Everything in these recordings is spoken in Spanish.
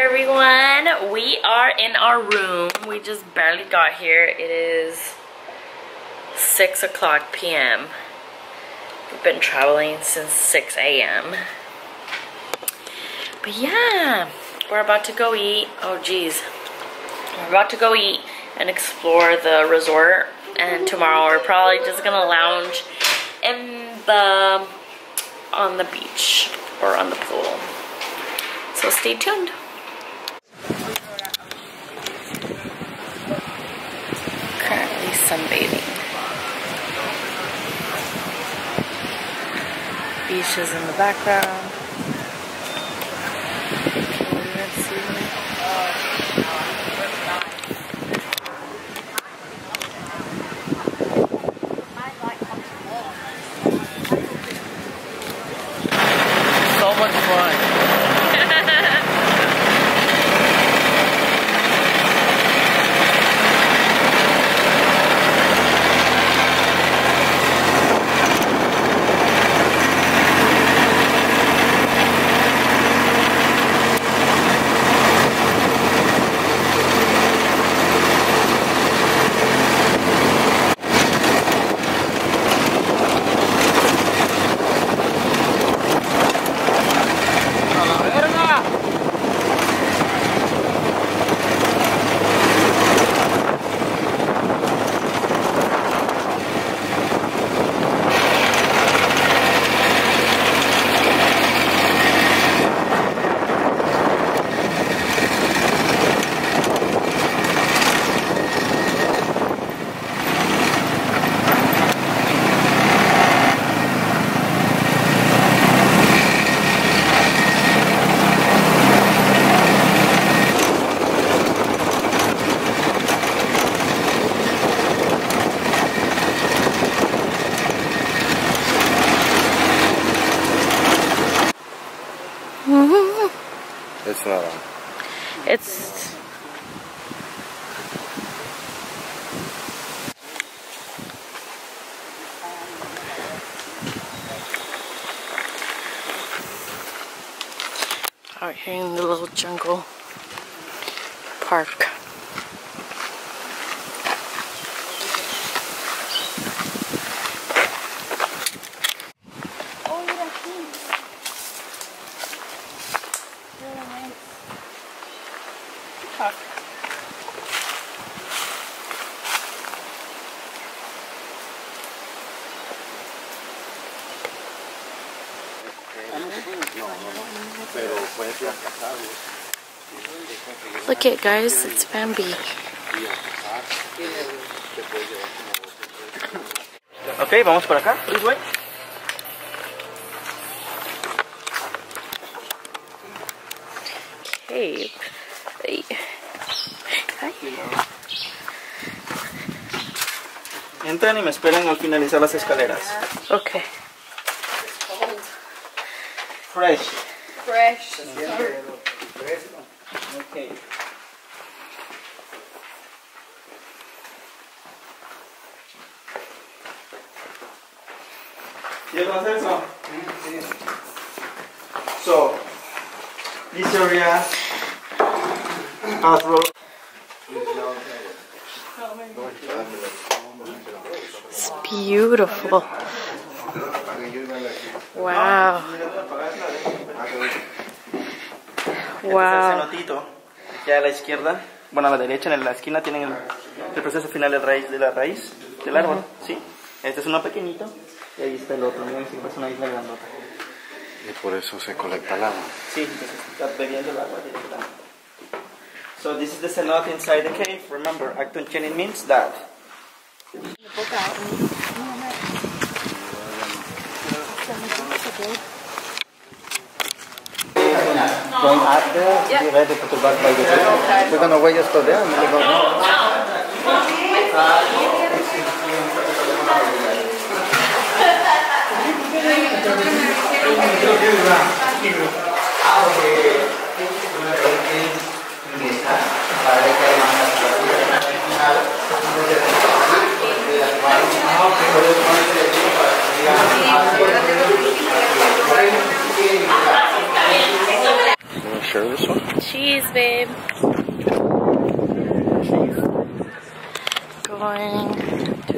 everyone. We are in our room. We just barely got here. It is 6 o'clock p.m. We've been traveling since 6 a.m. But yeah, we're about to go eat. Oh geez. We're about to go eat and explore the resort. And tomorrow we're probably just gonna lounge in the on the beach or on the pool. So stay tuned. Beaches in the background. Here in the little jungle park. Look it, guys. It's Bambi. Ok, vamos por acá. Please wait. Cave. Ay. Ay. Entran y me esperan al finalizar las escaleras. Okay. Fresh. Fresh. Ok. ¿Ya conoces eso? So, this area has road. It's beautiful. Wow. Este es el Wow. cenotito. Ya a la izquierda, bueno a la derecha, en la esquina tienen el, el proceso final de, raíz, de la raíz del árbol, ¿sí? Este es uno pequeñito y ahí está el otro, miren si es una isla grandota. Y por eso se colecta el agua. Sí, entonces está bebiendo el agua directamente. So this is the cenote inside the cave. Remember, Acton Chenin means that. Okay. Going up there, yep. be ready to back by the train. We're gonna wait just for them. We're gonna... this one? Cheese, babe. Going to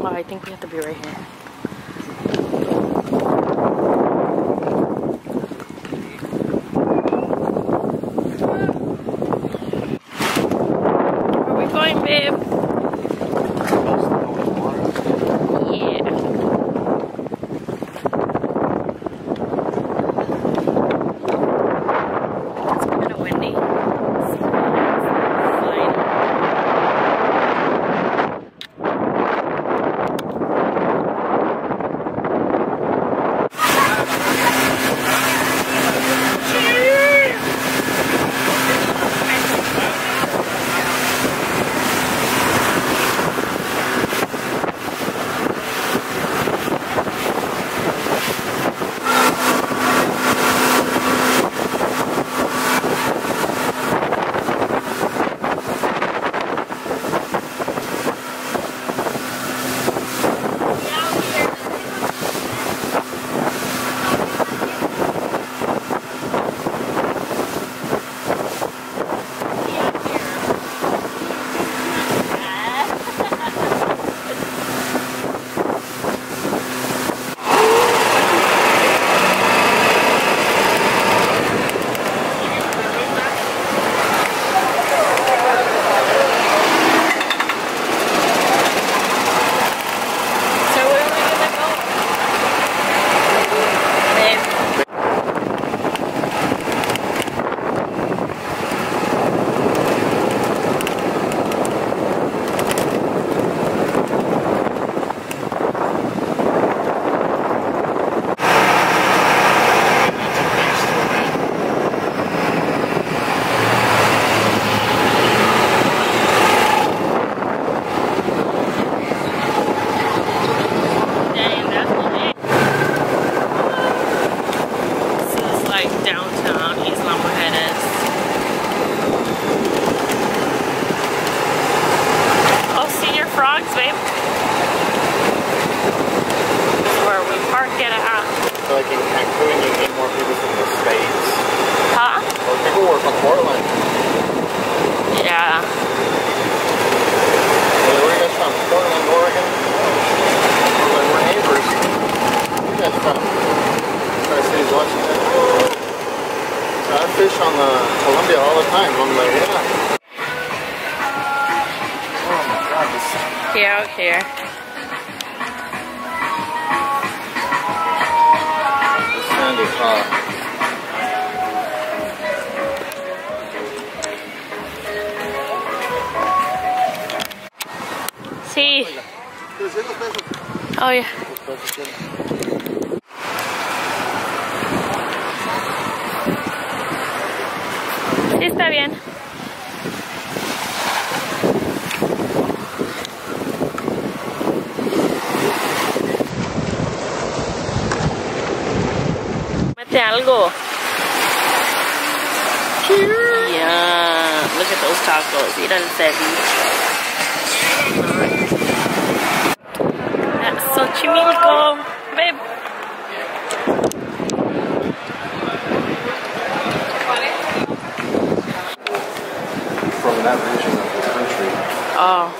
oh, I think we have to be right here. Babe. Where we park it at. So like in Cancun, you more people from the States. Huh? Or people were from Portland. Yeah. Where were you guys from? Portland, Oregon? Portland, we're neighbors. You guys from? Tri-Cities, Washington. So I fish on the Columbia all the time. I'm like, yeah. Out here. Oh, yeah. Sí, está bien. Mete algo. Yeah, look at those tacos. Ir al ceviche. That's Xochimilco. Babe. From that region of the country. Oh,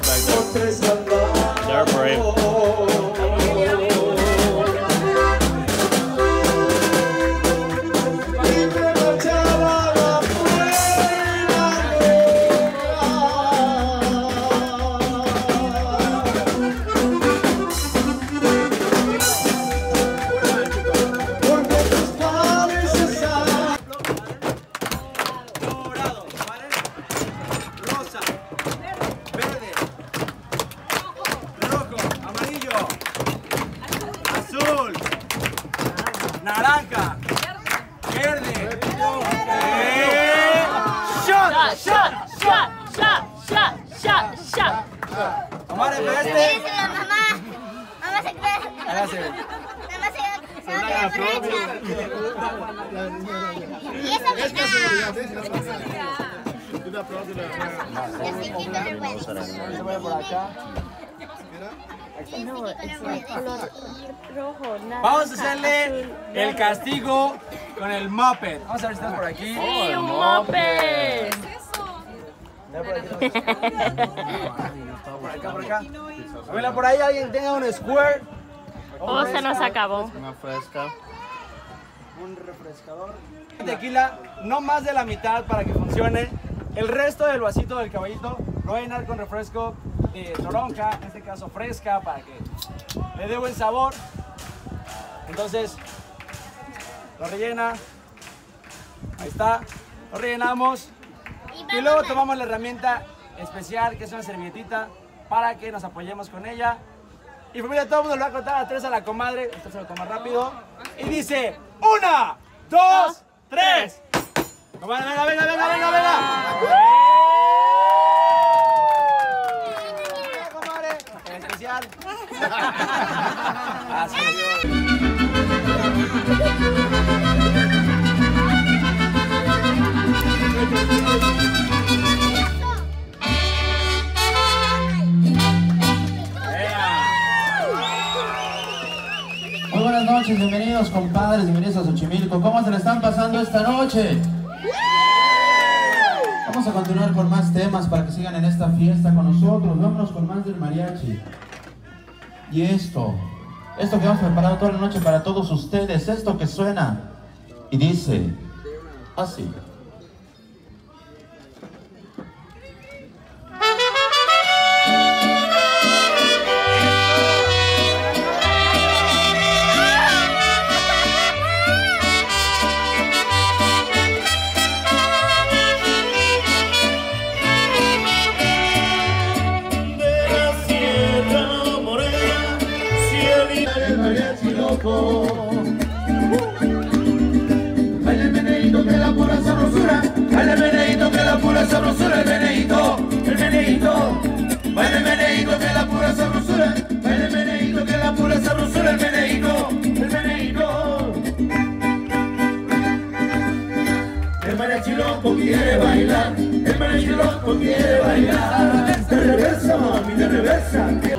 back there. They're brave. Está. Sí el. Vamos a hacerle el castigo con el Muppet. Vamos a ver si estás por aquí. ¡Y un moped! Por acá, por acá. Abuela, por ahí alguien tenga un square. Oh, se nos acabó. Una fresca. Un refrescador. Tequila, no más de la mitad para que funcione. El resto del vasito del caballito lo voy a llenar con refresco de toronja, en este caso fresca, para que le dé buen sabor. Entonces, lo rellena. Ahí está. Lo rellenamos. Y luego tomamos la herramienta especial, que es una servilletita, para que nos apoyemos con ella. Y familia, todo el mundo le va a contar a tres a la comadre. Esto se lo toma rápido. Y dice, una, dos, tres. Venga, venga, venga, venga, venga. Venga. En especial. Así es. Muy buenas noches, bienvenidos compadres, bienvenidos a Xochimilco. ¿Cómo se le están pasando esta noche? Vamos a continuar con más temas para que sigan en esta fiesta con nosotros. Vámonos con más del mariachi. Y esto, esto que hemos preparado toda la noche para todos ustedes, esto que suena y dice así. Pura sabrosura, baila el meneíto que da pura sabrosura, el meneíto, el meneíto. El mariachi loco quiere bailar, el mariachi loco quiere bailar. De reversa, mami, de reversa.